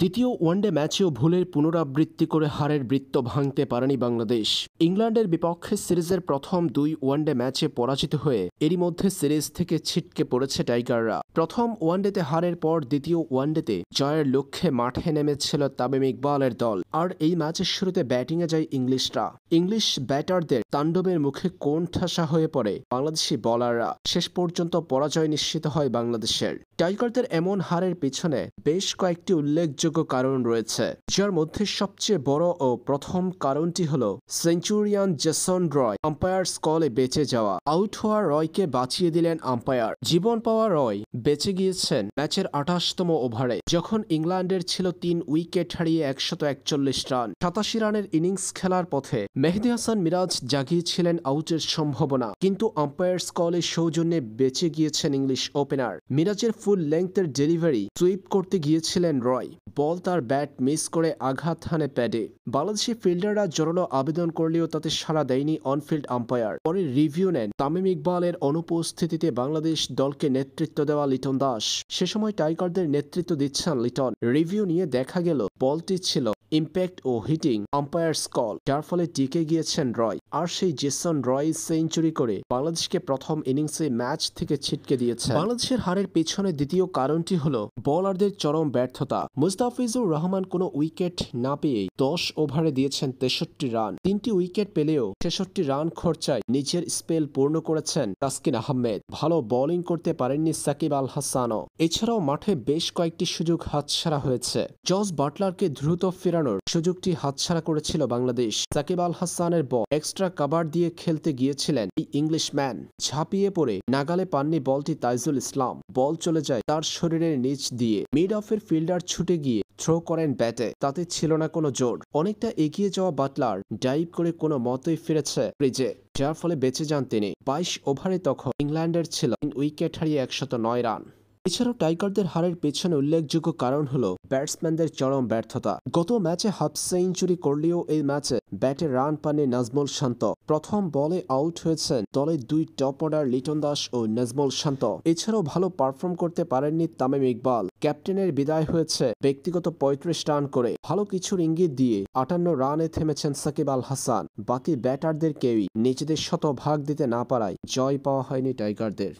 দ্বিতীয় ওয়ানডে ম্যাচেও ভুলের পুনরাবৃত্তি করে হারের বৃত্ত ভাঙতে পারেনি বাংলাদেশ। ইংল্যান্ডের বিপক্ষে সিরিজের প্রথম দুই ওয়ানডে ম্যাচে পরাজিত হয়ে এরই মধ্যে সিরিজ থেকে ছিটকে পড়েছে টাইগাররা। প্রথম ওয়ানডেতে হারের পর দ্বিতীয় ওয়ানডেতে জয়ের লক্ষ্যে মাঠে নেমেছিল তামিম ইকবালের দল। আর এই ম্যাচের শুরুতে ব্যাটিংয়ে যায় ইংলিশরা। ইংলিশ ব্যাটারদের তাণ্ডবের মুখে কোন ঠাসা হয়ে পড়ে বাংলাদেশি বলাররা। শেষ পর্যন্ত পরাজয় নিশ্চিত হয় বাংলাদেশের। টাইগারদের এমন হারের পিছনে বেশ কয়েকটি উল্লেখযোগ্য কারণ রয়েছে, যার মধ্যে সবচেয়ে বড় ও প্রথম কারণটি হল সেঞ্চুরিয়ান জেসন রয়, আম্পায়ার স্কলে বেঁচে যাওয়া। আউট হওয়া রয়কে বাঁচিয়ে দিলেন আম্পায়ার। জীবন পাওয়া রয় বেঁচে গিয়েছেন ম্যাচের আঠাশতম ওভারে, যখন ইংল্যান্ডের ছিল তিন উইকেট হারিয়ে একশত একচল্লিশ রান। সাতাশি রানের ইনিংস খেলার পথে মেহেদি হাসান মিরাজ জাগিয়েছিলেন আউটের সম্ভাবনা, কিন্তু আম্পায়ার স্কলে সৌজন্যে বেঁচে গিয়েছেন ইংলিশ ওপেনার। মিরাজের ফুল লেংথের ডেলিভারি সুইপ করতে গিয়েছিলেন রয়। বল তার ব্যাট মিস করে আঘাত হানে প্যাডে। বাংলাদেশি ফিল্ডাররা জোরালো আবেদন করলেও তাতে সাড়া দেয়নি অনফিল্ড আম্পায়ার। পরে রিভিউ নেন তামিম ইকবালের অনুপস্থিতিতে বাংলাদেশ দলকে নেতৃত্ব দেওয়া লিটন দাস। সে সময় টাইগারদের নেতৃত্ব দিচ্ছেন লিটন। রিভিউ নিয়ে দেখা গেল, বলটি ছিল ইম্প্যাক্ট ও হিটিং আম্পায়ার স্কল যার ফলে টিকে গিয়েছেন রয়। আর সেই জেসন রয় সেঞ্চুরি করে বাংলাদেশকে প্রথম ইনিংসে ম্যাচ থেকে ছিটকে দিয়েছে বাংলাদেশের হারের পেছনে দ্বিতীয় কারণটি হল বোলারদের চরম ব্যর্থতা। মুস্তাফিজুর রহমান কোনো উইকেট না পেয়েই দশ ওভারে দিয়েছেন তেষট্টি রান। তিনটি উইকেট পেলেও ছেষট্টি রান খরচায় নিজের স্পেল পূর্ণ করেছেন তাসকিন আহমেদ। ভালো বোলিং করতে পারেননি সাকিব আল হাসানও। এছাড়াও মাঠে বেশ কয়েকটি সুযোগ হাতছাড়া হয়েছে। জস বাটলারকে দ্রুত ফেরানোর সুযোগটি হাতছাড়া করেছিল বাংলাদেশ। সাকিব আল হাসানের বল এক্সট্রা কাভার দিয়ে খেলতে গিয়েছিলেন এই ইংলিশ ম্যান। ঝাঁপিয়ে পড়ে নাগালে পাননি বলটি তাইজুল ইসলাম। বল চলে যায় তার শরীরের নিচ দিয়ে। মিড অফের ফিল্ডার ছুটে গিয়ে থ্রো করেন ব্যাটে। তাতে ছিল না কোনো জোর। অনেকটা এগিয়ে যাওয়া বাটলার ডাইভ করে কোনো মতোই ফিরেছে ক্রিজে, যার ফলে বেঁচে যান তিনি। বাইশ ওভারে তখন ইংল্যান্ডের ছিল উইকেট হারিয়ে একশত নয় রান। এছাড়াও টাইগারদের হারের পেছনে উল্লেখযোগ্য কারণ হল ব্যাটসম্যানদের চরম ব্যর্থতা। গত ম্যাচে হাফ সেঞ্চুরি করলেও এই ম্যাচে ব্যাটে রান পাননি নাজমুল শান্ত। প্রথম বলে আউট হয়েছেন দলের দুই টপ অর্ডার লিটন দাস ও নাজমুল শান্ত। এছাড়াও ভালো পারফর্ম করতে পারেননি তামিম ইকবাল। ক্যাপ্টেনের বিদায় হয়েছে ব্যক্তিগত পঁয়ত্রিশ রান করে। ভালো কিছুর ইঙ্গিত দিয়ে আটান্ন রানে থেমেছেন সাকিব আল হাসান। বাকি ব্যাটারদের কেউই নিজেদের শতভাগ দিতে না পারায় জয় পাওয়া হয়নি টাইগারদের।